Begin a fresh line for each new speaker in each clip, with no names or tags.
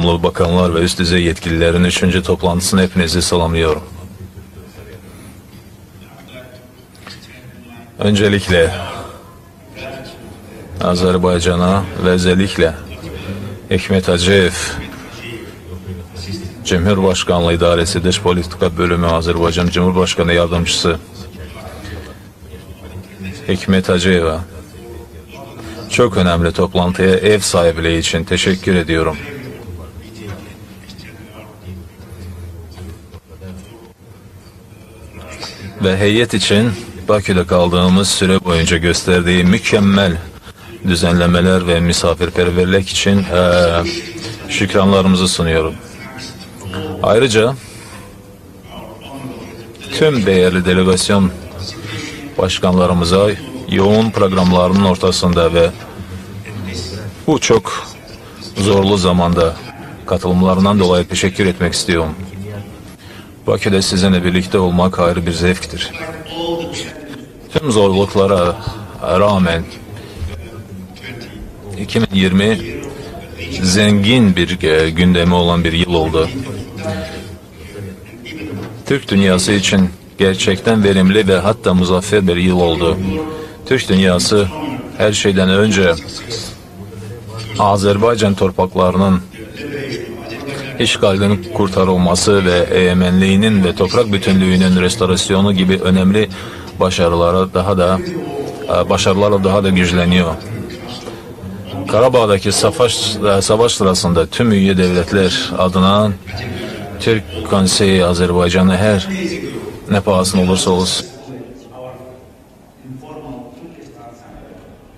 sorumlu bakanlar ve üst düzey yetkililerin üçüncü toplantısını hepinizi salamlıyorum. Öncelikle Azerbaycan'a ve özellikle Hikmet Acev Cumhurbaşkanlığı İdaresi Dış Politika Bölümü Azerbaycan Cumhurbaşkanı Yardımcısı Hikmet Aceyev'e çok önemli toplantıya ev sahipliği için teşekkür ediyorum. Ve heyet için Bakü'de kaldığımız süre boyunca gösterdiği mükemmel düzenlemeler ve misafirperverlik için e, şükranlarımızı sunuyorum. Ayrıca tüm değerli delegasyon başkanlarımıza yoğun programlarının ortasında ve bu çok zorlu zamanda katılımlarından dolayı teşekkür etmek istiyorum. Bakü'de sizinle birlikte olmak ayrı bir zevktir. Tüm zorluklara rağmen 2020 zengin bir e, gündemi olan bir yıl oldu. Türk dünyası için gerçekten verimli ve hatta muzaffer bir yıl oldu. Türk dünyası her şeyden önce Azerbaycan torpaklarının işgalden kurtarılması ve egemenliğinin ve toprak bütünlüğünün restorasyonu gibi önemli başarılara daha da e, başarılarla daha da güçleniyor. Karabağ'daki savaş, e, savaş sırasında tüm üye devletler adına Türk Konseyi Azerbaycan'ı her ne pahasına olursa olsun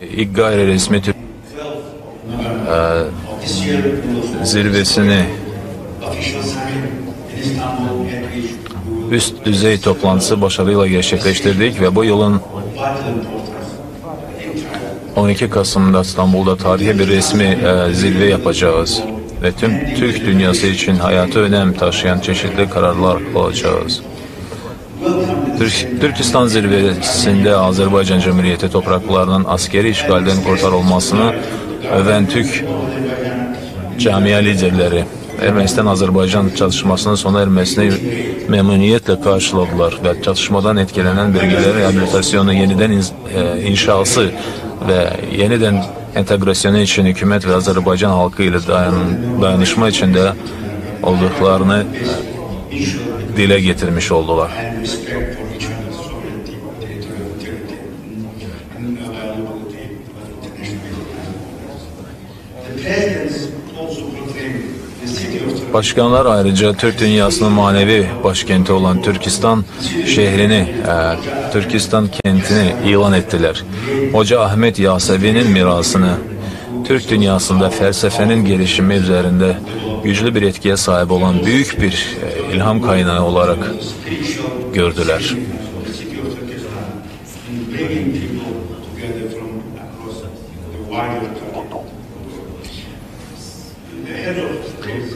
ilk gayri resmi Türk e, zirvesini üst düzey toplantısı başarıyla gerçekleştirdik ve bu yılın 12 Kasım'da İstanbul'da tarihi bir resmi e, zirve yapacağız ve tüm Türk dünyası için hayatı önem taşıyan çeşitli kararlar alacağız. Türk, Türkistan zirvesinde Azerbaycan Cumhuriyeti topraklarının askeri işgalden kurtarılmasını öven Türk camia liderleri Ermenistan-Azerbaycan çatışmasının sona ermesini memnuniyetle karşıladılar ve çatışmadan etkilenen bölgelerin rehabilitasyonu, yeniden e, inşası ve yeniden entegrasyonu için hükümet ve Azerbaycan halkı ile dayan, dayanışma içinde olduklarını dile getirmiş oldular. Başkanlar ayrıca Türk dünyasının manevi başkenti olan Türkistan şehrini, e, Türkistan kentini ilan ettiler. Hoca Ahmet Yasevi'nin mirasını Türk dünyasında felsefenin gelişimi üzerinde güçlü bir etkiye sahip olan büyük bir e, ilham kaynağı olarak gördüler.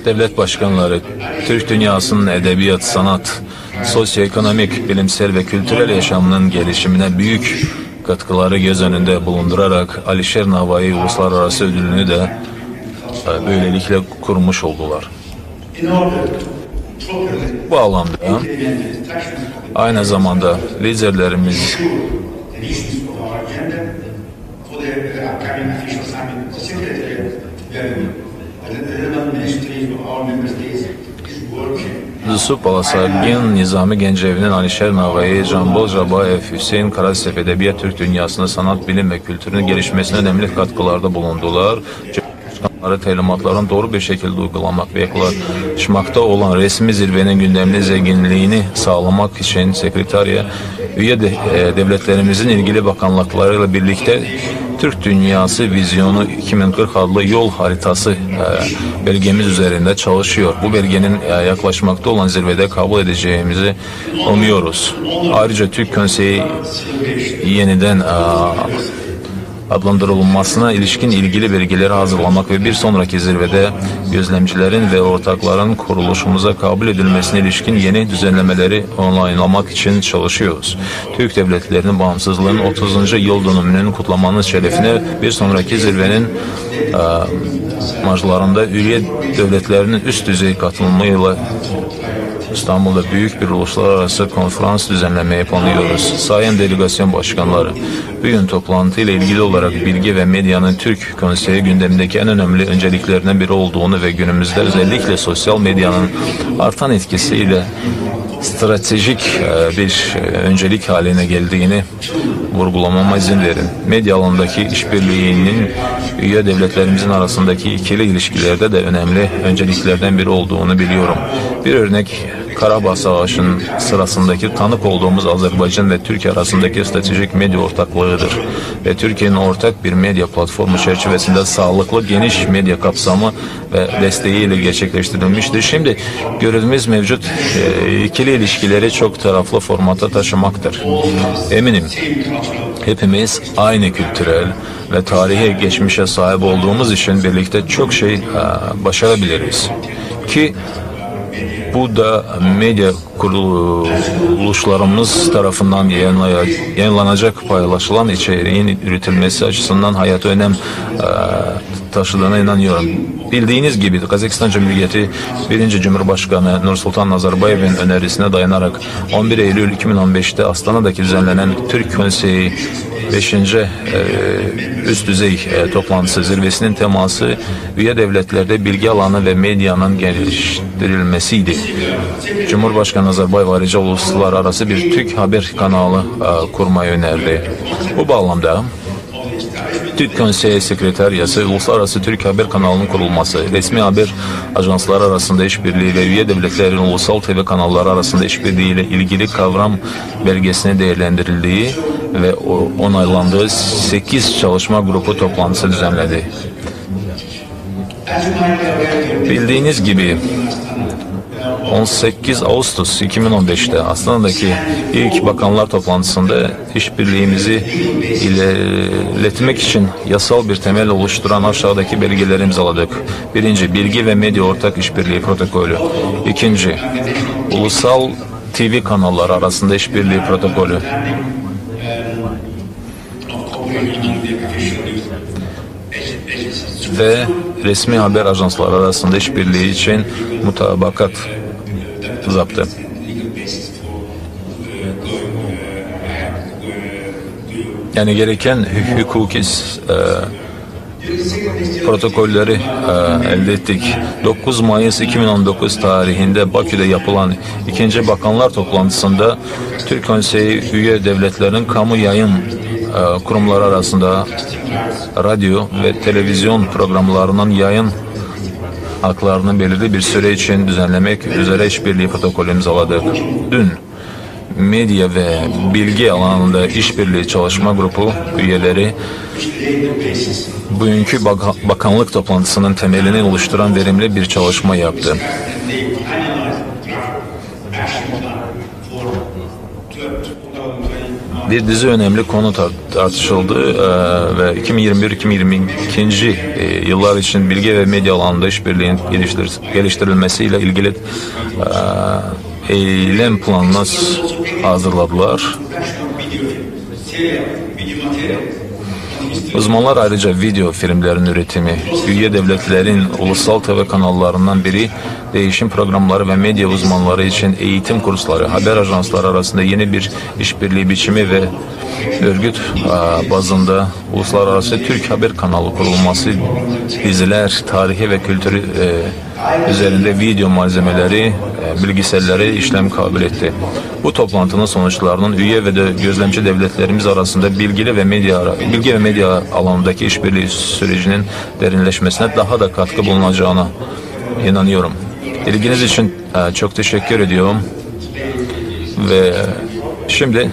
Devlet başkanları, Türk dünyasının edebiyat, sanat, sosyoekonomik, bilimsel ve kültürel yaşamının gelişimine büyük katkıları göz önünde bulundurarak Alişer Navai Uluslararası Ödülünü de e, böylelikle kurmuş oldular. Bu alanda aynı zamanda liderlerimiz Yusuf Balasagin, Nizami Gencevi'nin Alişer Navai, Jambol Jabaev, Hüseyin Karasef Edebiyat Türk dünyasında sanat, bilim ve kültürün gelişmesine önemli katkılarda bulundular. Başkanları talimatların doğru bir şekilde uygulamak ve yaklaşmakta olan resmi zirvenin gündemli zenginliğini sağlamak için sekreteriye üye de, e, devletlerimizin ilgili bakanlıklarıyla birlikte Türk Dünyası Vizyonu 2040 adlı yol haritası e, belgemiz üzerinde çalışıyor. Bu belgenin e, yaklaşmakta olan zirvede kabul edeceğimizi umuyoruz. Ayrıca Türk Konseyi yeniden e, adlandırılmasına ilişkin ilgili belgeleri hazırlamak ve bir sonraki zirvede gözlemcilerin ve ortakların kuruluşumuza kabul edilmesine ilişkin yeni düzenlemeleri onaylamak için çalışıyoruz. Türk devletlerinin bağımsızlığının 30. yıl dönümünün kutlamanın şerefine bir sonraki zirvenin e, marjlarında üye devletlerinin üst düzey katılımıyla İstanbul'da büyük bir uluslararası konferans düzenlemeyi planlıyoruz. Sayın delegasyon başkanları, bugün toplantı ile ilgili olarak bilgi ve medyanın Türk konseyi gündemindeki en önemli önceliklerinden biri olduğunu ve günümüzde özellikle sosyal medyanın artan etkisiyle stratejik e, bir e, öncelik haline geldiğini vurgulamama izin verin. Medya alanındaki işbirliğinin üye devletlerimizin arasındaki ikili ilişkilerde de önemli önceliklerden biri olduğunu biliyorum. Bir örnek Karabağ Savaşı'nın sırasındaki tanık olduğumuz Azerbaycan ve Türkiye arasındaki stratejik medya ortaklığıdır. Ve Türkiye'nin ortak bir medya platformu çerçevesinde sağlıklı geniş medya kapsamı ve desteğiyle gerçekleştirilmiştir. Şimdi gördüğümüz mevcut e, ikili ilişkileri çok taraflı formata taşımaktır. Eminim hepimiz aynı kültürel ve tarihi geçmişe sahip olduğumuz için birlikte çok şey e, başarabiliriz. Ki bu da medya kuruluşlarımız tarafından yayınlanacak paylaşılan içeriğin üretilmesi açısından hayata önem taşıdığına inanıyorum. Bildiğiniz gibi Kazakistan Cumhuriyeti 1. Cumhurbaşkanı Nursultan Nazarbayev'in önerisine dayanarak 11 Eylül 2015'te Astana'daki düzenlenen Türk Konseyi 5. E, üst düzey e, toplantısı zirvesinin teması üye devletlerde bilgi alanı ve medyanın geliştirilmesiydi. Cumhurbaşkanı Nazarbayev ayrıca uluslararası bir Türk haber kanalı e, kurmayı önerdi. Bu bağlamda Türk Konseyi Sekreteriyası Uluslararası Türk Haber kanalının kurulması, resmi haber ajansları arasında işbirliği ve üye devletlerin ulusal TV kanalları arasında işbirliği ile ilgili kavram belgesine değerlendirildiği ve onaylandığı 8 çalışma grubu toplantısı düzenledi. Bildiğiniz gibi 18 Ağustos 2015'te Aslan'daki ilk bakanlar toplantısında işbirliğimizi ilerletmek için yasal bir temel oluşturan aşağıdaki belgeleri imzaladık. Birinci, bilgi ve medya ortak işbirliği protokolü. İkinci, ulusal TV kanalları arasında işbirliği protokolü. ve resmi haber ajansları arasında işbirliği için mutabakat zaptı. Yani gereken hukuki e, protokolleri e, elde ettik. 9 Mayıs 2019 tarihinde Bakü'de yapılan ikinci bakanlar toplantısında Türk Konseyi üye devletlerin kamu yayın e, kurumları arasında radyo ve televizyon programlarının yayın haklarını belirli bir süre için düzenlemek üzere işbirliği protokolü imzaladık. Dün medya ve bilgi alanında işbirliği çalışma grubu üyeleri bugünkü bakanlık toplantısının temelini oluşturan verimli bir çalışma yaptı. Bir dizi önemli konu tartışıldı ee, ve 2021-2022 e, yıllar için bilgi ve medya alanında işbirliğin geliştir geliştirilmesiyle ilgili e, eylem planını hazırladılar. Uzmanlar ayrıca video filmlerin üretimi, üye devletlerin ulusal TV kanallarından biri değişim programları ve medya uzmanları için eğitim kursları, haber ajansları arasında yeni bir işbirliği biçimi ve örgüt bazında uluslararası Türk haber kanalı kurulması, diziler, tarihi ve kültürü e, üzerinde video malzemeleri, e, bilgisayarları işlem kabul etti. Bu toplantının sonuçlarının üye ve de gözlemci devletlerimiz arasında bilgili ve medya bilgi ve medya alanındaki işbirliği sürecinin derinleşmesine daha da katkı bulunacağına inanıyorum. İlginiz için e, çok teşekkür ediyorum. Ve şimdi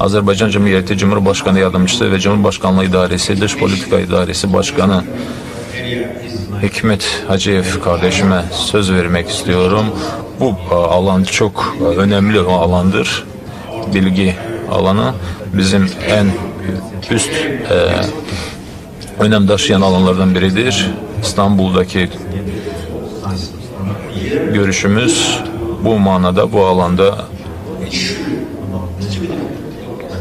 Azerbaycan Cumhuriyeti Cumhurbaşkanı Yardımcısı ve Cumhurbaşkanlığı İdaresi Dış Politika İdaresi Başkanı Hikmet Hacıyev kardeşime söz vermek istiyorum. Bu alan çok önemli o alandır. Bilgi alanı bizim en üst e, önem taşıyan alanlardan biridir. İstanbul'daki görüşümüz bu manada, bu alanda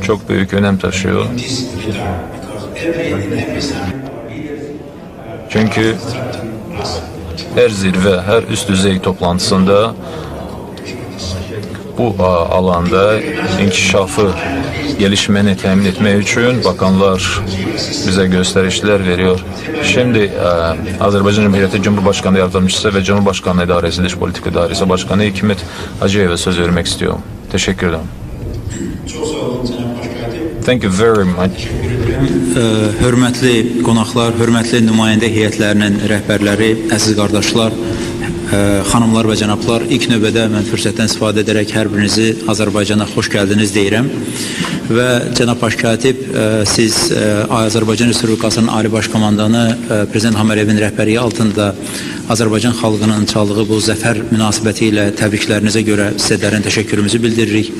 çok büyük önem taşıyor. Çünkü her zirve, her üst düzey toplantısında bu alanda inkişafı, gelişmeni temin etmek için bakanlar bize gösterişler veriyor. Şimdi e, Azerbaycan Cumhuriyeti Cumhurbaşkanı Yardımcısı ve Cumhurbaşkanı İdaresi Dış Politika İdaresi Başkanı Hikmet Hacıyev'e söz vermek istiyorum. Teşekkür ederim. Thank you very much.
Hörmətli qonaqlar, hörmətli nümayəndə heyətlərinin rəhbərləri, əziz qardaşlar, xanımlar və cənablar, ilk növbədə mən fürsətdən istifadə edərək hər birinizi Azərbaycana xoş gəldiniz deyirəm. Və cənab baş katib, siz Azərbaycan Respublikasının Ali Baş Komandanı Prezident Hamariyevin rəhbərliyi altında Azərbaycan xalqının çaldığı bu zəfər münasibəti ilə təbriklərinizə görə sizə dərin təşəkkürümüzü bildiririk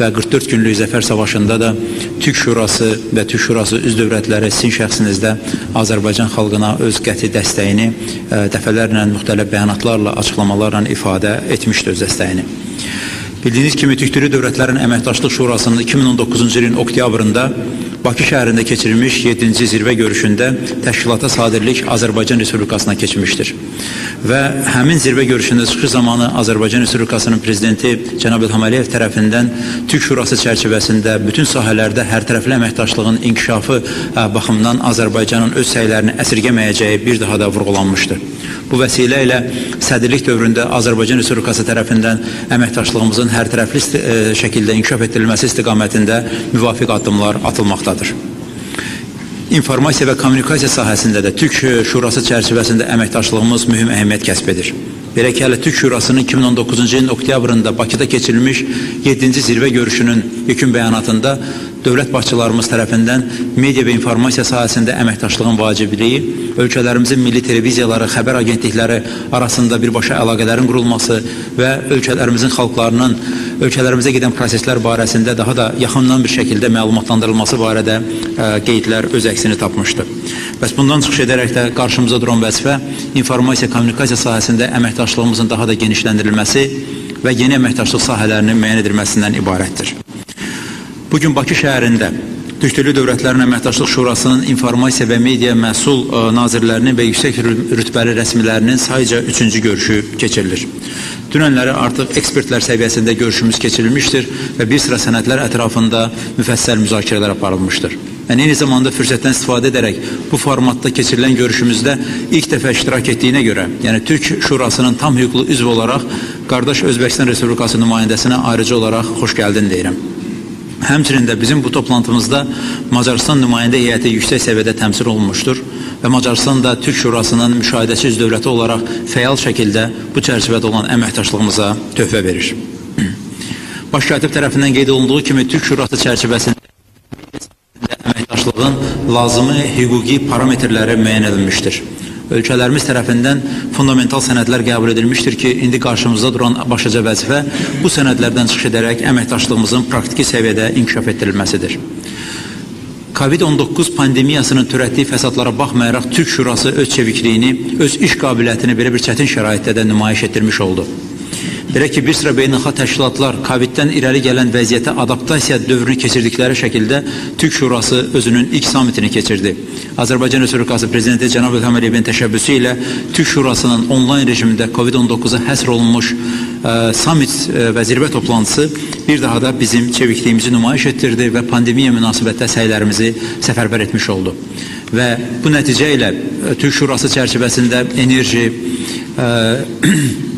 və 44 günlük zəfər savaşında da Türk Şurası və Türk Şurası üz dövlətləri sizin şəxsinizdə Azərbaycan xalqına öz qəti dəstəyini dəfələrlə müxtəlif bəyanatlarla, açıqlamalarla ifadə etmişdir öz dəstəyini. Bildiyiniz kimi Türkdülü Dövlətlərin Əməkdaşlıq Şurasının 2019-cu ilin oktyabrında Bakı şəhərində keçirilmiş 7-ci zirvə görüşündə təşkilata sadirlik Azərbaycan Respublikasına keçmişdir. Və həmin zirvə görüşündə çıxış zamanı Azərbaycan Respublikasının prezidenti cənab İlham Əliyev tərəfindən Türk Şurası çərçivəsində bütün sahələrdə hərtərəfli əməkdaşlığın inkişafı baxımından Azərbaycanın öz səylərini əsirgəməyəcəyi bir daha da vurğulanmışdır. Bu vəsilə ilə sədrlik dövründə Azərbaycan Respublikası tərəfindən əməkdaşlığımızın hərtərəfli şəkildə inkişaf etdirilməsi istiqamətində müvafiq addımlar atılmaqdadır. İnformasiya və kommunikasiya sahəsində də Türk Şurası çərçivəsində əməkdaşlığımız mühüm əhəmiyyət kəsb edir. Belə Türk Şurasının 2019-cu ilin oktyabrında Bakıda keçirilmiş 7-ci zirvə görüşünün yekun bəyanatında dövlət başçılarımız tərəfindən media və informasiya sahəsində əməkdaşlığın vacibliyi, ölkələrimizin milli televiziyaları, xəbər agentlikləri arasında birbaşa əlaqələrin qurulması və ölkələrimizin xalqlarının ölkələrimizə gedən proseslər barəsində daha da yaxından bir şəkildə məlumatlandırılması barədə ə, qeydlər öz əksini tapmışdı. Bəs bundan çıxış edərək də qarşımıza duran vəzifə informasiya kommunikasiya sahəsində əməkdaşlığımızın daha da genişləndirilməsi və yeni əməkdaşlıq sahələrinin müəyyən edilməsindən ibarətdir. Bugün Bakı şəhərində Türkdülü Dövlətlərin Əməkdaşlıq Şurasının informasiya və media məsul ə, nazirlərinin və yüksək rütbəli rəsmilərinin sayca üçüncü görüşü keçirilir. Dünənləri artıq ekspertlər səviyyəsində görüşümüz keçirilmişdir və bir sıra sənədlər ətrafında müfəssəl müzakirələr aparılmışdır. Mən eyni zamanda fürsətdən istifadə edərək bu formatda keçirilən görüşümüzdə ilk dəfə iştirak etdiyinə görə, yəni Türk Şurasının tam hüquqlu üzv olaraq qardaş Özbəkistan Respublikası nümayəndəsinə ayrıca olaraq xoş gəldin deyirəm. Həmçinin də bizim bu toplantımızda Macarıstan nümayəndə heyəti yüksək səviyyədə təmsil olunmuşdur və Macarıstan da Türk Şurasının müşahidəçi üz dövləti olaraq fəal şəkildə bu çərçivədə olan əməkdaşlığımıza töhfə verir. Baş katib tərəfindən qeyd olunduğu kimi Türk Şurası çərçivəsində əməkdaşlığın lazımi hüquqi parametrləri müəyyən edilmişdir. Ölkələrimiz tərəfindən fundamental sənədlər qəbul edilmişdir ki, indi qarşımızda duran başlıca vəzifə bu sənədlərdən çıxış edərək əməkdaşlığımızın praktiki səviyyədə inkişaf etdirilməsidir. Covid-19 pandemiyasının törətdiyi fəsadlara baxmayaraq Türk Şurası öz çevikliyini, öz iş qabiliyyətini belə bir çətin şəraitdə də nümayiş etdirmiş oldu. Belə ki, bir sıra beynəlxalq təşkilatlar COVID-dən irəli gələn vəziyyətə adaptasiya dövrünü keçirdikləri şəkildə Türk Şurası özünün ilk samitini keçirdi. Azərbaycan Respublikası Prezidenti Cənab İlham Əliyevin təşəbbüsü ilə Türk Şurasının onlayn rejimində COVID-19-a həsr olunmuş ə, samit ə, və zirvə toplantısı bir daha da bizim çevikliyimizi nümayiş etdirdi və pandemiya münasibətdə səylərimizi səfərbər etmiş oldu. Və bu nəticə ilə Türk Şurası çərçivəsində enerji, ə,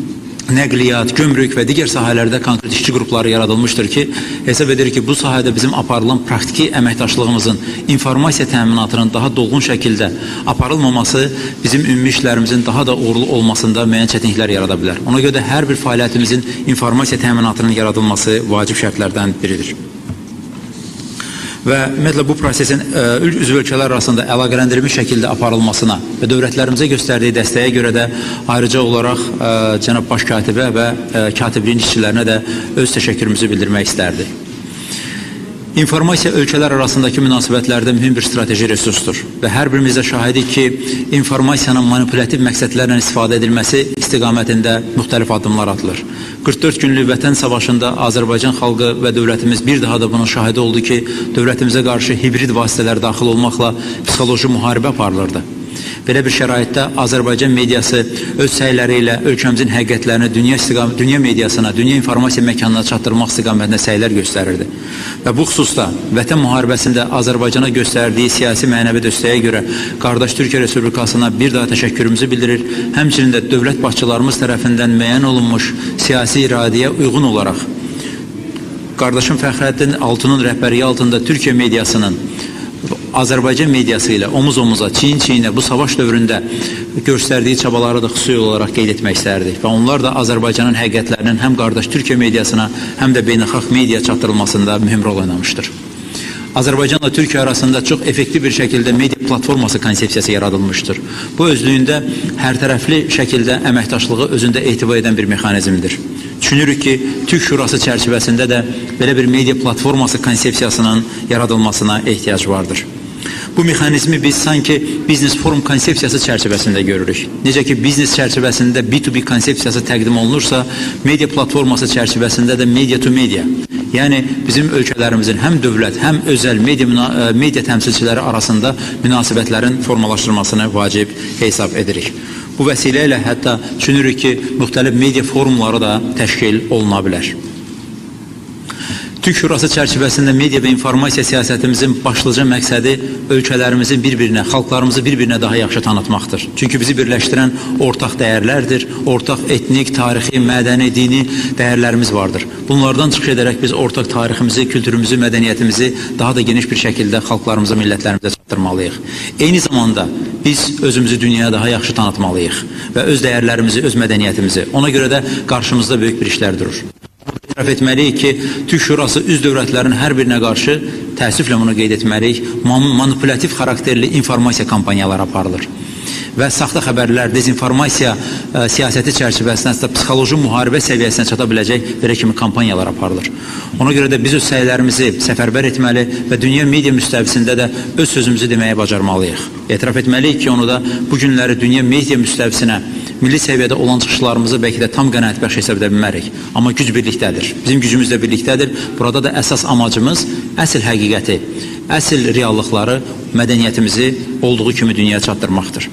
nəqliyyat, gömrük və digər sahələrdə konkret işçi qrupları yaradılmışdır ki, hesab edir ki, bu sahədə bizim aparılan praktiki əməkdaşlığımızın informasiya təminatının daha dolğun şəkildə aparılmaması bizim ümumi işlərimizin daha da uğurlu olmasında müəyyən çətinliklər yarada bilər. Ona görə də hər bir fəaliyyətimizin informasiya təminatının yaradılması vacib şərtlərdən biridir və ümumiyyətlə bu prosesin ə, e, üzv ölkələr arasında əlaqələndirilmiş şəkildə aparılmasına və dövlətlərimizə göstərdiyi dəstəyə görə də ayrıca olaraq ə, e, cənab baş katibə və ə, e, katibliyin işçilərinə də öz təşəkkürümüzü bildirmək istərdik. İnformasiya ölkələr arasındakı münasibətlərdə mühüm bir strateji resursdur və hər birimiz də şahidik ki, informasiyanın manipulativ məqsədlərlə istifadə edilməsi istiqamətində müxtəlif addımlar atılır. 44 günlük vətən savaşında Azərbaycan xalqı və dövlətimiz bir daha da bunun şahidi oldu ki, dövlətimizə qarşı hibrid vasitələr daxil olmaqla psixoloji müharibə aparılırdı. Belə bir şəraitdə Azərbaycan mediası öz səyləri ilə ölkəmizin həqiqətlərini dünya istiqam dünya mediasına, dünya informasiya məkanına çatdırmaq istiqamətində səylər göstərirdi. Və bu xüsusda Vətən müharibəsində Azərbaycana göstərdiyi siyasi mənəvi dəstəyə görə qardaş Türkiyə Respublikasına bir daha təşəkkürümüzü bildirir. Həmçinin də dövlət başçılarımız tərəfindən müəyyən olunmuş siyasi iradəyə uyğun olaraq qardaşım Fəxrəddin Altunun rəhbərliyi altında Türkiyə mediasının Azərbaycan mediası ilə omuz-omuza, çiyin-çiyinə bu savaş dövründə göstərdiyi çabaları da xüsusi olaraq qeyd etmək istərdik. Və onlar da Azərbaycanın həqiqətlərinin həm qardaş Türkiyə mediasına, həm də beynəlxalq media çatdırılmasında mühüm rol oynamışdır. Azərbaycanla Türkiyə arasında çox effektiv bir şəkildə media platforması konsepsiyası yaradılmışdır. Bu özlüyündə hər tərəfli şəkildə əməkdaşlığı özündə etibar edən bir mexanizmdir. Düşünürük ki, Türk Şurası çərçivəsində də belə bir media platforması konsepsiyasının yaradılmasına ehtiyac vardır. Bu mexanizmi biz sanki biznes forum konsepsiyası çərçivəsində görürük. Necə ki, biznes çərçivəsində B2B konsepsiyası təqdim olunursa, media platforması çərçivəsində də media to media. Yəni bizim ölkələrimizin həm dövlət, həm özəl media media təmsilçiləri arasında münasibətlərin formalaşdırılmasını vacib hesab edirik. Bu vəsilə ilə hətta düşünürük ki, müxtəlif media forumları da təşkil oluna bilər. Türk Şurası çərçivəsində media və informasiya siyasətimizin başlıca məqsədi ölkələrimizin bir-birinə, xalqlarımızı bir-birinə daha yaxşı tanıtmaqdır. Çünki bizi birləşdirən ortaq dəyərlərdir, ortaq etnik, tarixi, mədəni, dini dəyərlərimiz vardır. Bunlardan çıxış edərək biz ortaq tariximizi, kültürümüzü, mədəniyyətimizi daha da geniş bir şəkildə xalqlarımıza, millətlərimizə çatdırmalıyıq. Eyni zamanda biz özümüzü dünyaya daha yaxşı tanıtmalıyıq və öz dəyərlərimizi, öz mədəniyyətimizi. Ona görə də qarşımızda böyük bir işlər durur. İtiraf etməliyik ki, Türk Şurası üz dövlətlərin hər birinə qarşı təəssüflə bunu qeyd etməliyik, manipulativ xarakterli informasiya kampaniyaları aparılır və saxta xəbərlər, dezinformasiya ə, siyasəti çərçivəsində psixoloji müharibə səviyyəsinə çata biləcək belə kimi kampaniyalar aparılır. Ona görə də biz öz səylərimizi səfərbər etməli və dünya media müstəvisində də öz sözümüzü deməyə bacarmalıyıq. Etiraf etməliyik ki, onu da bu günləri dünya media müstəvisinə milli səviyyədə olan çıxışlarımızı bəlkə də tam qənaət bəxş hesab edə bilmərik. Amma güc birlikdədir. Bizim gücümüz də birlikdədir. Burada da əsas amacımız əsl həqiqəti, əsl reallıqları, mədəniyyətimizi olduğu kimi dünyaya çatdırmaqdır.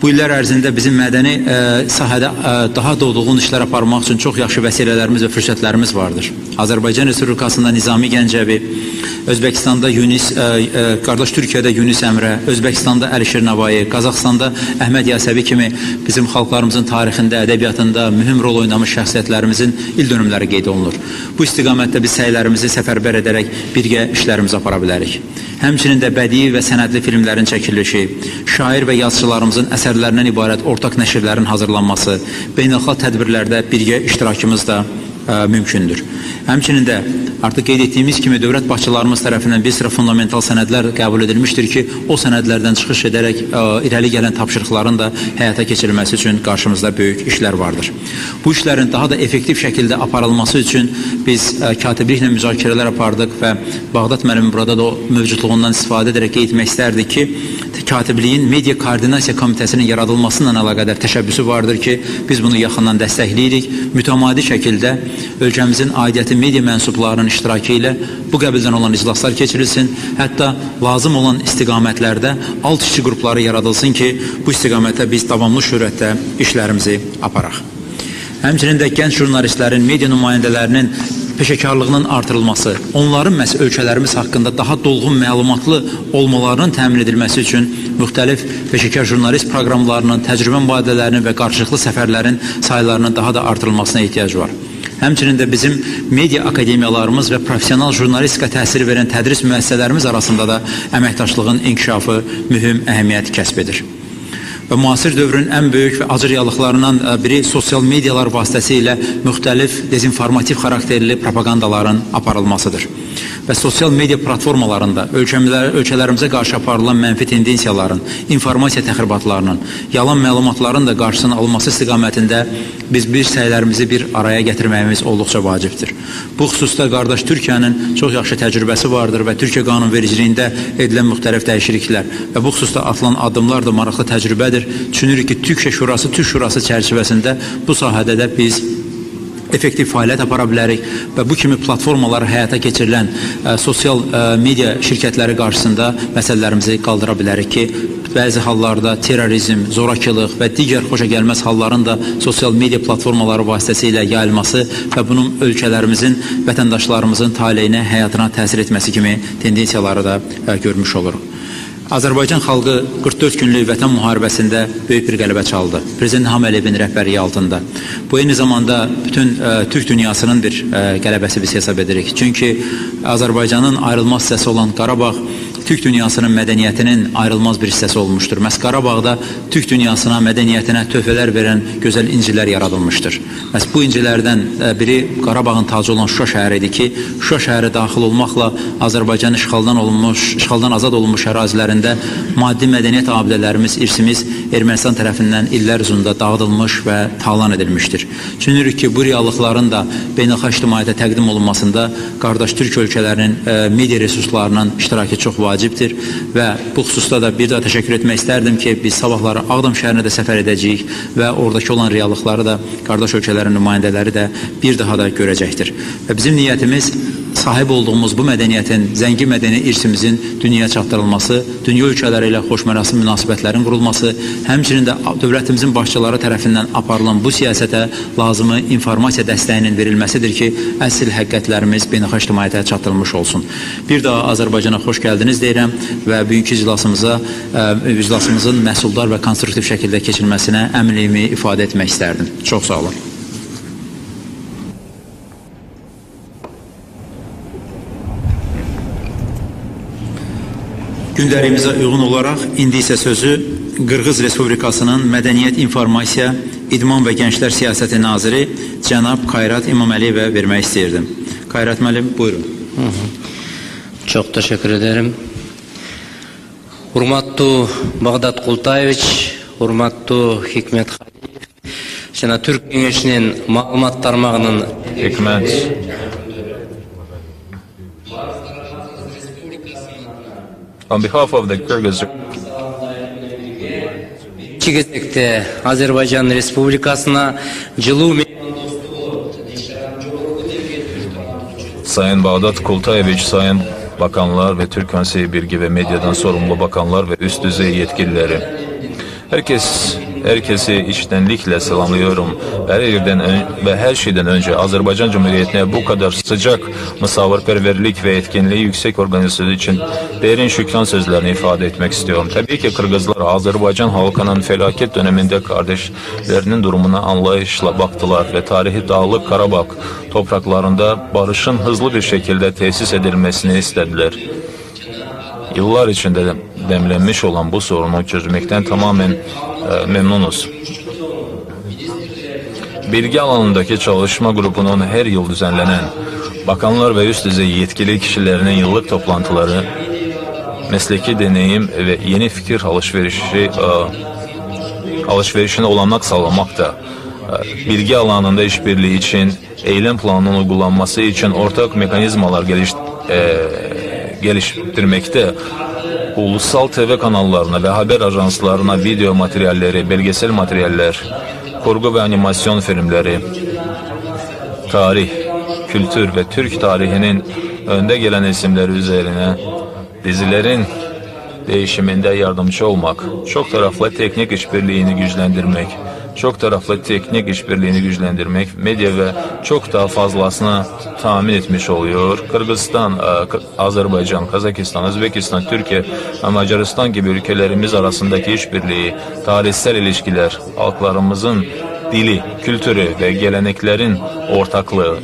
Bu illər ərzində bizim mədəni ə, sahədə ə, daha dolğun işlər aparmaq üçün çox yaxşı vəsilələrimiz və fürsətlərimiz vardır. Azərbaycan Respublikasında Nizami Gəncəvi, Özbəkistanda Yunis, ə, ə, qardaş Türkiyədə Yunis Əmrə, Özbəkistanda Əlişir Navayi, Qazaxstanda Əhməd Yasəvi kimi bizim xalqlarımızın tarixində, ədəbiyyatında mühüm rol oynamış şəxsiyyətlərimizin il dönümləri qeyd olunur. Bu istiqamətdə biz səylərimizi səfərbər edərək birgə işlərimizi apara bilərik. Həmçinin də bədii və sənədli filmlərin çəkilişi, şair və yazıçılarımızın əsərlərindən ibarət ortaq nəşrlərin hazırlanması, beynəlxalq tədbirlərdə birgə iştirakımız da ə, mümkündür. Həmçinin də artıq qeyd etdiyimiz kimi dövlət başçılarımız tərəfindən bir sıra fundamental sənədlər qəbul edilmişdir ki, o sənədlərdən çıxış edərək ə, irəli gələn tapşırıqların da həyata keçirilməsi üçün qarşımızda böyük işlər vardır. Bu işlərin daha da effektiv şəkildə aparılması üçün biz ə, katibliklə müzakirələr apardıq və Bağdad müəllim burada da o mövcudluğundan istifadə edərək qeyd etmək istərdik ki, katibliyin media koordinasiya komitəsinin yaradılmasından əlaqədar təşəbbüsü vardır ki, biz bunu yaxından dəstəkləyirik. Mütəmadi şəkildə ölkəmizin aidiyyəti media mənsublarının iştirakı ilə bu qəbildən olan iclaslar keçirilsin. Hətta lazım olan istiqamətlərdə alt işçi qrupları yaradılsın ki, bu istiqamətdə biz davamlı şürətdə işlərimizi aparaq. Həmçinin də gənc jurnalistlərin, media nümayəndələrinin peşəkarlığının artırılması, onların məhz ölkələrimiz haqqında daha dolğun məlumatlı olmalarının təmin edilməsi üçün müxtəlif peşəkar jurnalist proqramlarının, təcrübə mübadilələrinin və qarşılıqlı səfərlərin saylarının daha da artırılmasına ehtiyac var. Həmçinin də bizim media akademiyalarımız və professional jurnalistika təhsili verən tədris müəssisələrimiz arasında da əməkdaşlığın inkişafı mühüm əhəmiyyət kəsb edir və müasir dövrün ən böyük və acı reallıqlarından biri sosial medialar vasitəsilə müxtəlif dezinformativ xarakterli propagandaların aparılmasıdır. Və sosial media platformalarında ölkəmizə, ölkələrimizə qarşı aparılan mənfi tendensiyaların, informasiya təxribatlarının, yalan məlumatların da qarşısının alınması istiqamətində biz bir səylərimizi bir araya gətirməyimiz olduqca vacibdir. Bu xüsusda qardaş Türkiyənin çox yaxşı təcrübəsi vardır və Türkiyə qanunvericiliyində edilən müxtəlif dəyişikliklər və bu xüsusda atılan addımlar da maraqlı təcrübədir. Düşünürük ki, Türkiyə Şurası, Türk Şurası çərçivəsində bu sahədə də biz effektiv fəaliyyət apara bilərik və bu kimi platformalar həyata keçirilən ə, sosial ə, media şirkətləri qarşısında məsələlərimizi qaldıra bilərik ki, bəzi hallarda terrorizm, zorakılıq və digər xoşagəlməz halların da sosial media platformaları vasitəsilə yayılması və bunun ölkələrimizin, vətəndaşlarımızın taleyinə, həyatına təsir etməsi kimi tendensiyaları da ə, görmüş oluruq. Azərbaycan xalqı 44 günlük vətən müharibəsində böyük bir qələbə çaldı. Prezident İlham Əliyevin rəhbərliyi altında. Bu eyni zamanda bütün ə, Türk dünyasının bir ə, qələbəsi biz hesab edirik. Çünki Azərbaycanın ayrılmaz hissəsi olan Qarabağ Türk dünyasının mədəniyyətinin ayrılmaz bir hissəsi olmuşdur. Məhz Qarabağda Türk dünyasına, mədəniyyətinə töhfələr verən gözəl incilər yaradılmışdır. Məhz bu incilərdən ə, biri Qarabağın tacı olan Şuşa şəhəri idi ki, Şuşa şəhəri daxil olmaqla Azərbaycan işğaldan olunmuş, işğaldan azad olunmuş ərazilərində maddi mədəniyyət abidələrimiz, irsimiz Ermənistan tərəfindən illər uzunda dağıdılmış və talan edilmişdir. Düşünürük ki, bu reallıqların da beynəlxalq ictimaiyyətə təqdim olunmasında qardaş Türk ölkələrinin ə, media resurslarının iştirakı çox vacibdir və bu xüsusda da bir daha təşəkkür etmək istərdim ki, biz sabahları Ağdam şəhərinə də səfər edəcəyik və oradakı olan reallıqları da qardaş ölkələrin nümayəndələri də bir daha da görəcəkdir. Və bizim niyyətimiz sahib olduğumuz bu mədəniyyətin, zəngin mədəni irsimizin dünyaya çatdırılması, dünya ölkələri ilə xoşmərasim münasibətlərin qurulması, həmçinin də dövlətimizin başçıları tərəfindən aparılan bu siyasətə lazımı informasiya dəstəyinin verilməsidir ki, əsl həqiqətlərimiz beynəlxalq ictimaiyyətə çatdırılmış olsun. Bir daha Azərbaycana xoş gəldiniz deyirəm və bugünkü iclasımıza ə, iclasımızın məhsuldar və konstruktiv şəkildə keçirilməsinə əminliyimi ifadə etmək istərdim. Çox sağ olun. Günlerimize uygun olarak indi ise sözü Qırğız Respublikasının Mədəniyyət, İnformasiya, İdman və Gənclər Siyasəti Naziri cənab Kayrat İmaməliyevə vermək istəyirdim. Kayrat müəllim, buyurun.
Hı -hı. Çox təşəkkür edərəm. Hurmatlı Bağdat Qultayeviç, hurmatlı Hikmət Xaliyev, Türk Gençliğinin Malumat Tarmağının
Hikmət on behalf of the Kyrgyz
iki кезекте Азербайжан Республикасына жылуу ме-
Sayın Bağdat Kultayeviç, Sayın Bakanlar ve Türk Konseyi Bilgi ve Medyadan sorumlu bakanlar ve üst düzey yetkilileri. Herkes, herkesi içtenlikle selamlıyorum. Her yerden ve her şeyden önce Azerbaycan Cumhuriyeti'ne bu kadar sıcak misafirperverlik ve etkinliği yüksek organizasyonu için derin şükran sözlerini ifade etmek istiyorum. Tabii ki Kırgızlar Azerbaycan halkının felaket döneminde kardeşlerinin durumuna anlayışla baktılar ve tarihi Dağlık Karabağ topraklarında barışın hızlı bir şekilde tesis edilmesini istediler. Yıllar içinde de demlenmiş olan bu sorunu çözmekten tamamen e, memnunuz. Bilgi alanındaki çalışma grubunun her yıl düzenlenen bakanlar ve üst düzey yetkili kişilerinin yıllık toplantıları, mesleki deneyim ve yeni fikir alışverişi e, alışverişine olanak sağlamakta. E, Bilgi alanında işbirliği için, eylem planının uygulanması için ortak mekanizmalar geliş, e, geliştirmekte. Ulusal TV kanallarına ve haber ajanslarına video materyalleri, belgesel materyaller, kurgu ve animasyon filmleri, tarih, kültür ve Türk tarihinin önde gelen isimleri üzerine dizilerin değişiminde yardımcı olmak, çok taraflı teknik işbirliğini güçlendirmek, çok taraflı teknik işbirliğini güçlendirmek, medya ve çok daha fazlasını tamin etmiş oluyor. Kırgızistan, e, Azerbaycan, Kazakistan, Özbekistan, Türkiye Macaristan gibi ülkelerimiz arasındaki işbirliği, tarihsel ilişkiler, halklarımızın dili, kültürü ve geleneklerin ortaklığı,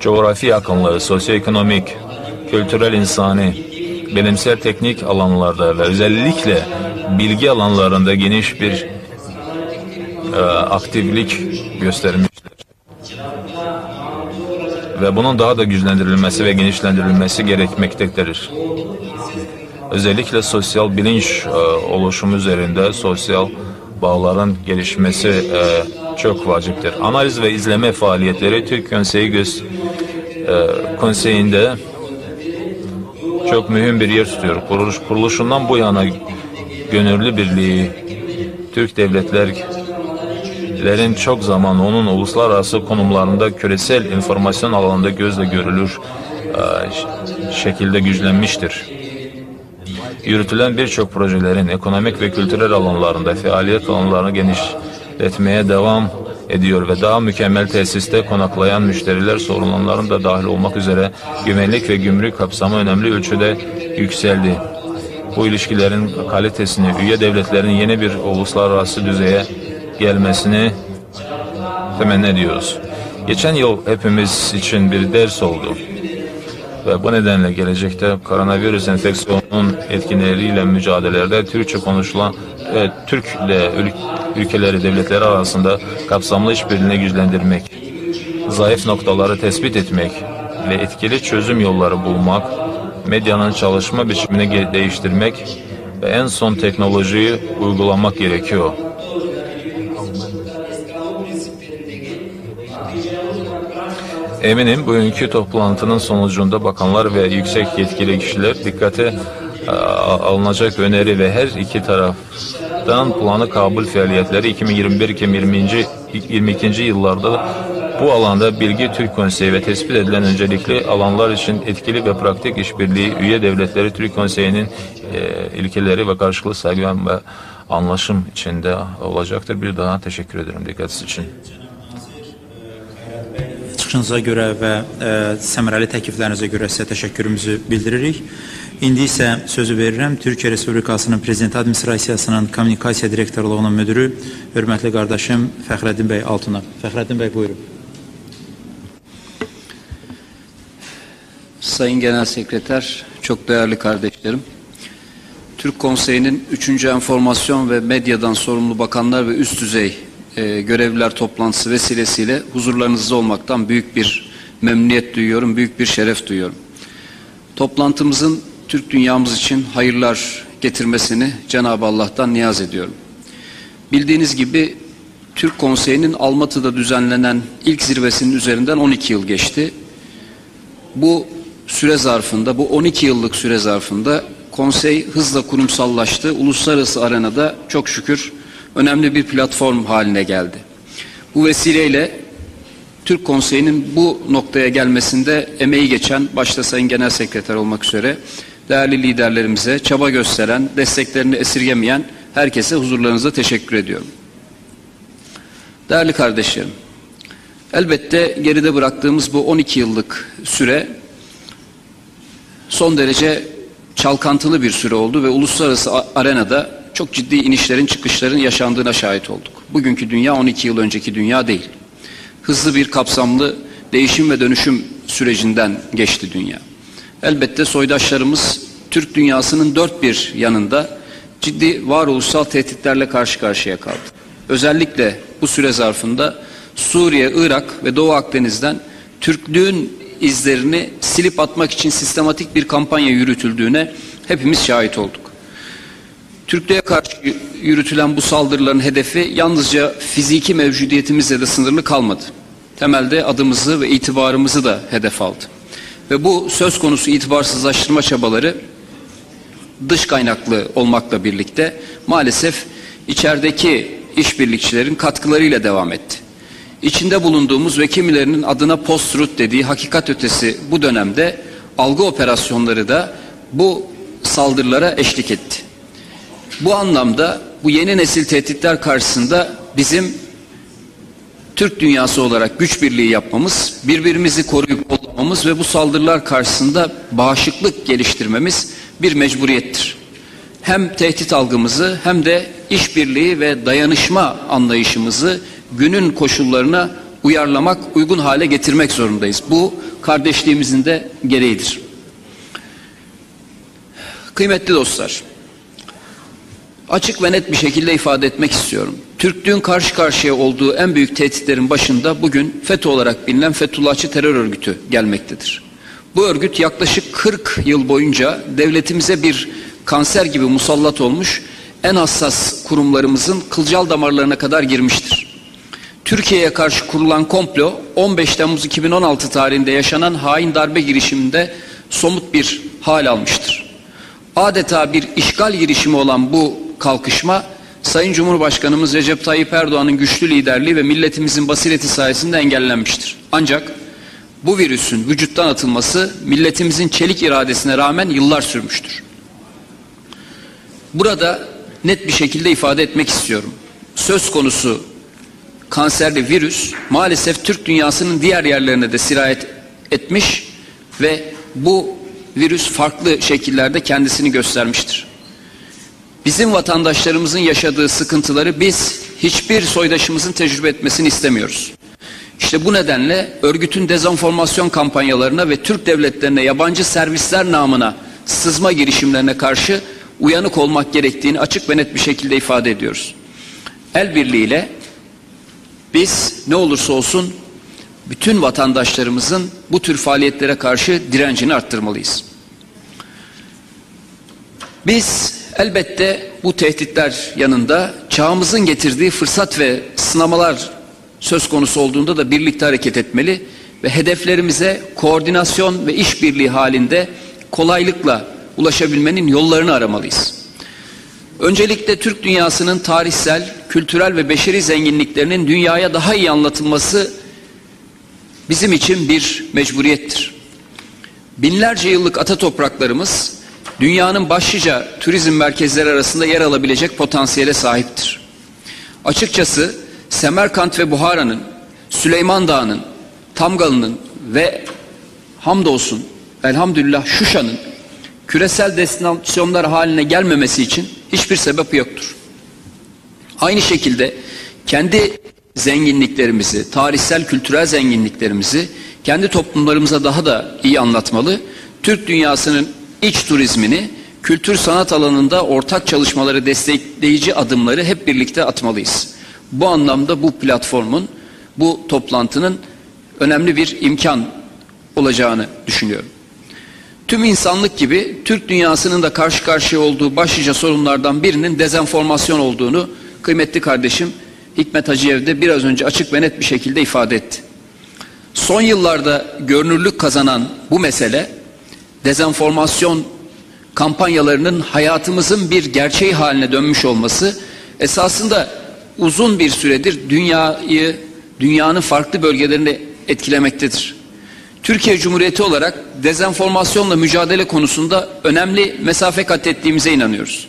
coğrafi yakınlığı, sosyoekonomik, kültürel insani, bilimsel teknik alanlarda ve özellikle bilgi alanlarında geniş bir e, aktiflik göstermişler. Ve bunun daha da güçlendirilmesi ve genişlendirilmesi gerekmektedir. Özellikle sosyal bilinç e, oluşumu üzerinde sosyal bağların gelişmesi e, çok vaciptir. Analiz ve izleme faaliyetleri Türk Konseyi göz, e, Konseyi'nde çok mühim bir yer tutuyor. Kuruluş, kuruluşundan bu yana gönüllü birliği Türk devletlerin çok zaman onun uluslararası konumlarında küresel informasyon alanında gözle görülür e, şekilde güçlenmiştir. yürütülen birçok projelerin ekonomik ve kültürel alanlarında faaliyet alanlarını genişletmeye devam ediyor ve daha mükemmel tesiste konaklayan müşteriler sorunların da dahil olmak üzere güvenlik ve gümrük kapsamı önemli ölçüde yükseldi. Bu ilişkilerin kalitesini, üye devletlerin yeni bir uluslararası düzeye gelmesini temenni ediyoruz. Geçen yıl hepimiz için bir ders oldu. Ve bu nedenle gelecekte koronavirüs enfeksiyonunun etkinleriyle mücadelede Türkçe konuşulan ve Türk ile ül- ülkeleri, devletleri arasında kapsamlı işbirliğini güçlendirmek, zayıf noktaları tespit etmek ve etkili çözüm yolları bulmak, medyanın çalışma biçimini değiştirmek ve en son teknolojiyi uygulamak gerekiyor. Eminim bugünkü toplantının sonucunda bakanlar ve yüksek yetkili kişiler dikkate e, alınacak öneri ve her iki taraftan planı kabul faaliyetleri 2021-2022 yıllarda bu alanda Bilgi Türk Konseyi ve tespit edilen öncelikli alanlar için etkili ve pratik işbirliği üye devletleri Türk Konseyi'nin e, ilkeleri ve karşılıklı saygı ve anlaşım içinde olacaktır. Bir daha teşekkür ederim dikkatiniz için.
Çıxışınıza görə və ə, səmərəli təkliflərinizə görə sizə təşəkkürümüzü bildiririk. İndi isə sözü verirəm Türkiyə Respublikasının Prezident Administrasiyasının Kommunikasiya Direktorluğunun müdürü, hörmətli qardaşım Fəxrəddin bəy Altuna. Fəxrəddin bəy buyurun.
Sayın Genel Sekreter, çok değerli kardeşlerim. Türk Konseyi'nin 3. Enformasyon ve Medyadan sorumlu bakanlar ve üst düzey e, görevliler toplantısı vesilesiyle huzurlarınızda olmaktan büyük bir memnuniyet duyuyorum, büyük bir şeref duyuyorum. Toplantımızın Türk dünyamız için hayırlar getirmesini Cenab-ı Allah'tan niyaz ediyorum. Bildiğiniz gibi Türk Konseyi'nin Almatı'da düzenlenen ilk zirvesinin üzerinden 12 yıl geçti. Bu süre zarfında, bu 12 yıllık süre zarfında konsey hızla kurumsallaştı. Uluslararası arenada çok şükür önemli bir platform haline geldi. Bu vesileyle Türk Konseyi'nin bu noktaya gelmesinde emeği geçen başta Sayın Genel Sekreter olmak üzere değerli liderlerimize çaba gösteren, desteklerini esirgemeyen herkese huzurlarınızda teşekkür ediyorum. Değerli kardeşlerim, elbette geride bıraktığımız bu 12 yıllık süre son derece çalkantılı bir süre oldu ve uluslararası arenada çok ciddi inişlerin çıkışların yaşandığına şahit olduk. Bugünkü dünya 12 yıl önceki dünya değil. Hızlı bir kapsamlı değişim ve dönüşüm sürecinden geçti dünya. Elbette soydaşlarımız Türk dünyasının dört bir yanında ciddi varoluşsal tehditlerle karşı karşıya kaldı. Özellikle bu süre zarfında Suriye, Irak ve Doğu Akdeniz'den Türklüğün izlerini silip atmak için sistematik bir kampanya yürütüldüğüne hepimiz şahit olduk. Türklüğe karşı yürütülen bu saldırıların hedefi yalnızca fiziki mevcudiyetimizle de sınırlı kalmadı. Temelde adımızı ve itibarımızı da hedef aldı. Ve bu söz konusu itibarsızlaştırma çabaları dış kaynaklı olmakla birlikte maalesef içerideki işbirlikçilerin katkılarıyla devam etti. İçinde bulunduğumuz ve kimilerinin adına post-truth dediği hakikat ötesi bu dönemde algı operasyonları da bu saldırılara eşlik etti. Bu anlamda bu yeni nesil tehditler karşısında bizim Türk dünyası olarak güç birliği yapmamız, birbirimizi koruyup kollamamız ve bu saldırılar karşısında bağışıklık geliştirmemiz bir mecburiyettir. Hem tehdit algımızı hem de işbirliği ve dayanışma anlayışımızı günün koşullarına uyarlamak, uygun hale getirmek zorundayız. Bu kardeşliğimizin de gereğidir. Kıymetli dostlar, açık ve net bir şekilde ifade etmek istiyorum. Türklüğün karşı karşıya olduğu en büyük tehditlerin başında bugün FETÖ olarak bilinen Fethullahçı terör örgütü gelmektedir. Bu örgüt yaklaşık 40 yıl boyunca devletimize bir kanser gibi musallat olmuş en hassas kurumlarımızın kılcal damarlarına kadar girmiştir. Türkiye'ye karşı kurulan komplo 15 Temmuz 2016 tarihinde yaşanan hain darbe girişiminde somut bir hal almıştır. Adeta bir işgal girişimi olan bu kalkışma Sayın Cumhurbaşkanımız Recep Tayyip Erdoğan'ın güçlü liderliği ve milletimizin basireti sayesinde engellenmiştir. Ancak bu virüsün vücuttan atılması milletimizin çelik iradesine rağmen yıllar sürmüştür. Burada net bir şekilde ifade etmek istiyorum. Söz konusu kanserli virüs maalesef Türk dünyasının diğer yerlerine de sirayet etmiş ve bu virüs farklı şekillerde kendisini göstermiştir. Bizim vatandaşlarımızın yaşadığı sıkıntıları biz hiçbir soydaşımızın tecrübe etmesini istemiyoruz. İşte bu nedenle örgütün dezenformasyon kampanyalarına ve Türk devletlerine yabancı servisler namına sızma girişimlerine karşı uyanık olmak gerektiğini açık ve net bir şekilde ifade ediyoruz. El birliğiyle biz ne olursa olsun bütün vatandaşlarımızın bu tür faaliyetlere karşı direncini arttırmalıyız. Biz elbette bu tehditler yanında çağımızın getirdiği fırsat ve sınamalar söz konusu olduğunda da birlikte hareket etmeli ve hedeflerimize koordinasyon ve işbirliği halinde kolaylıkla ulaşabilmenin yollarını aramalıyız. Öncelikle Türk dünyasının tarihsel, kültürel ve beşeri zenginliklerinin dünyaya daha iyi anlatılması bizim için bir mecburiyettir. Binlerce yıllık ata topraklarımız dünyanın başlıca turizm merkezleri arasında yer alabilecek potansiyele sahiptir. Açıkçası Semerkant ve Buhara'nın, Süleyman Dağı'nın, Tamgalı'nın ve hamdolsun elhamdülillah Şuşa'nın küresel destinasyonlar haline gelmemesi için hiçbir sebep yoktur. Aynı şekilde kendi zenginliklerimizi, tarihsel kültürel zenginliklerimizi kendi toplumlarımıza daha da iyi anlatmalı. Türk dünyasının iç turizmini kültür sanat alanında ortak çalışmaları destekleyici adımları hep birlikte atmalıyız. Bu anlamda bu platformun, bu toplantının önemli bir imkan olacağını düşünüyorum. Tüm insanlık gibi Türk dünyasının da karşı karşıya olduğu başlıca sorunlardan birinin dezenformasyon olduğunu kıymetli kardeşim Hikmet Hacıyev de biraz önce açık ve net bir şekilde ifade etti. Son yıllarda görünürlük kazanan bu mesele dezenformasyon kampanyalarının hayatımızın bir gerçeği haline dönmüş olması esasında uzun bir süredir dünyayı dünyanın farklı bölgelerini etkilemektedir. Türkiye Cumhuriyeti olarak dezenformasyonla mücadele konusunda önemli mesafe kat ettiğimize inanıyoruz.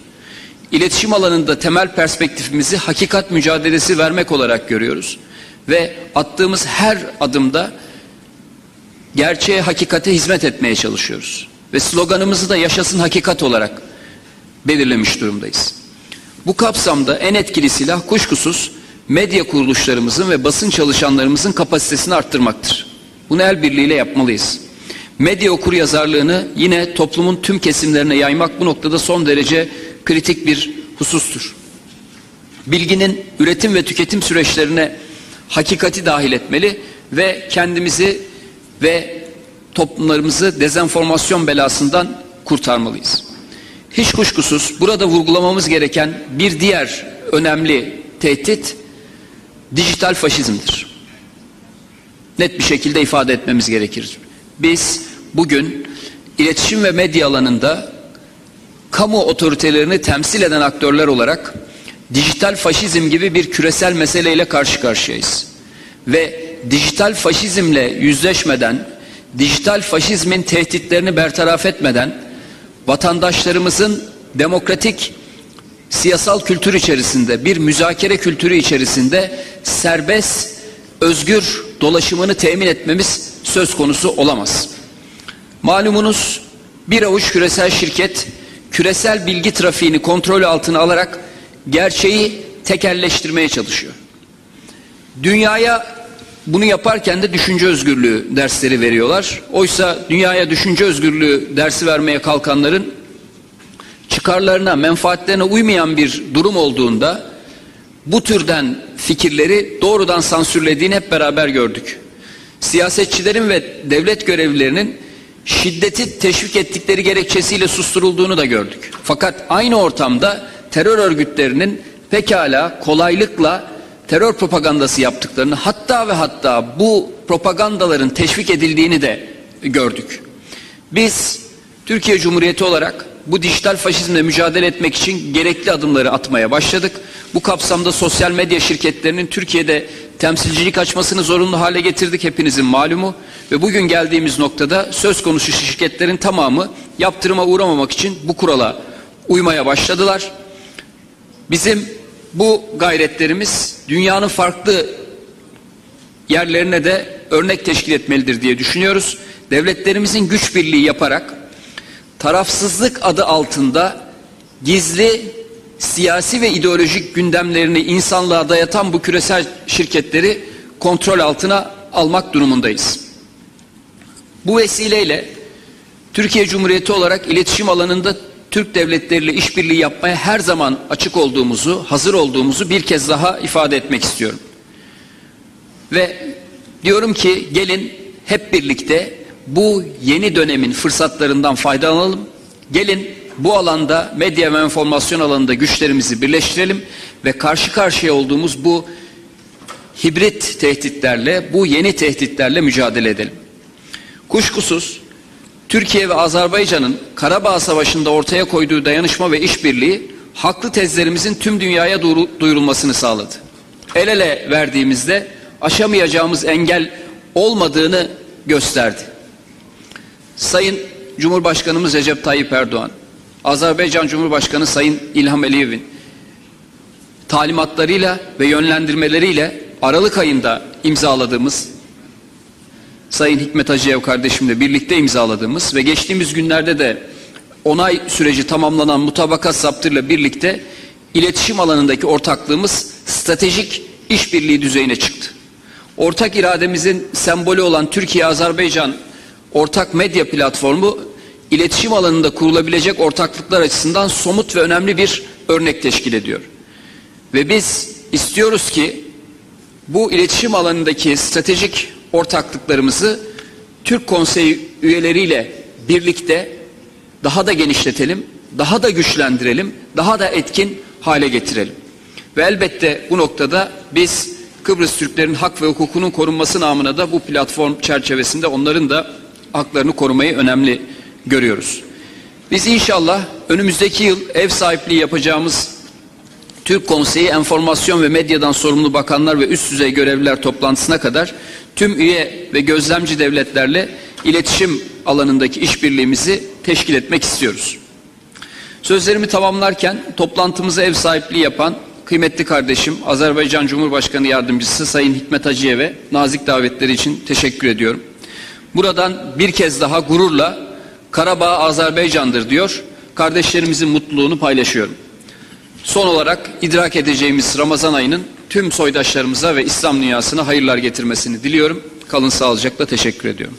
İletişim alanında temel perspektifimizi hakikat mücadelesi vermek olarak görüyoruz. Ve attığımız her adımda gerçeğe, hakikate hizmet etmeye çalışıyoruz. Ve sloganımızı da yaşasın hakikat olarak belirlemiş durumdayız. Bu kapsamda en etkili silah kuşkusuz medya kuruluşlarımızın ve basın çalışanlarımızın kapasitesini arttırmaktır. Bunu el birliğiyle yapmalıyız. Medya okur yazarlığını yine toplumun tüm kesimlerine yaymak bu noktada son derece kritik bir husustur. Bilginin üretim ve tüketim süreçlerine hakikati dahil etmeli ve kendimizi ve toplumlarımızı dezenformasyon belasından kurtarmalıyız. Hiç kuşkusuz burada vurgulamamız gereken bir diğer önemli tehdit dijital faşizmdir. Net bir şekilde ifade etmemiz gerekir. Biz bugün iletişim ve medya alanında kamu otoritelerini temsil eden aktörler olarak dijital faşizm gibi bir küresel meseleyle karşı karşıyayız. Ve dijital faşizmle yüzleşmeden, dijital faşizmin tehditlerini bertaraf etmeden vatandaşlarımızın demokratik siyasal kültür içerisinde, bir müzakere kültürü içerisinde serbest, özgür dolaşımını temin etmemiz söz konusu olamaz. Malumunuz bir avuç küresel şirket küresel bilgi trafiğini kontrol altına alarak gerçeği tekelleştirmeye çalışıyor. Dünyaya bunu yaparken de düşünce özgürlüğü dersleri veriyorlar. Oysa dünyaya düşünce özgürlüğü dersi vermeye kalkanların çıkarlarına, menfaatlerine uymayan bir durum olduğunda bu türden fikirleri doğrudan sansürlediğini hep beraber gördük. Siyasetçilerin ve devlet görevlilerinin şiddeti teşvik ettikleri gerekçesiyle susturulduğunu da gördük. Fakat aynı ortamda terör örgütlerinin pekala kolaylıkla terör propagandası yaptıklarını hatta ve hatta bu propagandaların teşvik edildiğini de gördük. Biz Türkiye Cumhuriyeti olarak bu dijital faşizmle mücadele etmek için gerekli adımları atmaya başladık. Bu kapsamda sosyal medya şirketlerinin Türkiye'de temsilcilik açmasını zorunlu hale getirdik hepinizin malumu. Ve bugün geldiğimiz noktada söz konusu şirketlerin tamamı yaptırıma uğramamak için bu kurala uymaya başladılar. Bizim bu gayretlerimiz dünyanın farklı yerlerine de örnek teşkil etmelidir diye düşünüyoruz. Devletlerimizin güç birliği yaparak tarafsızlık adı altında gizli siyasi ve ideolojik gündemlerini insanlığa dayatan bu küresel şirketleri kontrol altına almak durumundayız. Bu vesileyle Türkiye Cumhuriyeti olarak iletişim alanında Türk devletleriyle işbirliği yapmaya her zaman açık olduğumuzu, hazır olduğumuzu bir kez daha ifade etmek istiyorum. Ve diyorum ki gelin hep birlikte bu yeni dönemin fırsatlarından faydalanalım. Gelin bu alanda medya ve enformasyon alanında güçlerimizi birleştirelim ve karşı karşıya olduğumuz bu hibrit tehditlerle, bu yeni tehditlerle mücadele edelim. Kuşkusuz Türkiye ve Azerbaycan'ın Karabağ Savaşı'nda ortaya koyduğu dayanışma ve işbirliği haklı tezlerimizin tüm dünyaya duyurulmasını sağladı. El ele verdiğimizde aşamayacağımız engel olmadığını gösterdi. Sayın Cumhurbaşkanımız Recep Tayyip Erdoğan, Azerbaycan Cumhurbaşkanı Sayın İlham Aliyev'in talimatlarıyla ve yönlendirmeleriyle Aralık ayında imzaladığımız Sayın Hikmet Hacıyev kardeşimle birlikte imzaladığımız ve geçtiğimiz günlerde de onay süreci tamamlanan mutabakat saptırla birlikte iletişim alanındaki ortaklığımız stratejik işbirliği düzeyine çıktı. Ortak irademizin sembolü olan Türkiye-Azerbaycan ortak medya platformu iletişim alanında kurulabilecek ortaklıklar açısından somut ve önemli bir örnek teşkil ediyor. Ve biz istiyoruz ki bu iletişim alanındaki stratejik ortaklıklarımızı Türk Konseyi üyeleriyle birlikte daha da genişletelim, daha da güçlendirelim, daha da etkin hale getirelim. Ve elbette bu noktada biz Kıbrıs Türklerin hak ve hukukunun korunması namına da bu platform çerçevesinde onların da haklarını korumayı önemli görüyoruz. Biz inşallah önümüzdeki yıl ev sahipliği yapacağımız Türk Konseyi Enformasyon ve Medyadan sorumlu bakanlar ve üst düzey görevliler toplantısına kadar tüm üye ve gözlemci devletlerle iletişim alanındaki işbirliğimizi teşkil etmek istiyoruz. Sözlerimi tamamlarken toplantımıza ev sahipliği yapan kıymetli kardeşim Azerbaycan Cumhurbaşkanı Yardımcısı Sayın Hikmet Hacıyev'e nazik davetleri için teşekkür ediyorum. Buradan bir kez daha gururla Karabağ Azerbaycan'dır diyor. Kardeşlerimizin mutluluğunu paylaşıyorum. Son olarak idrak edeceğimiz Ramazan ayının tüm soydaşlarımıza ve İslam dünyasına hayırlar getirmesini diliyorum. Kalın sağlıcakla teşekkür ediyorum.